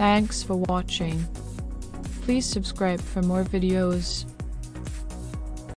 Thanks for watching. Please subscribe for more videos.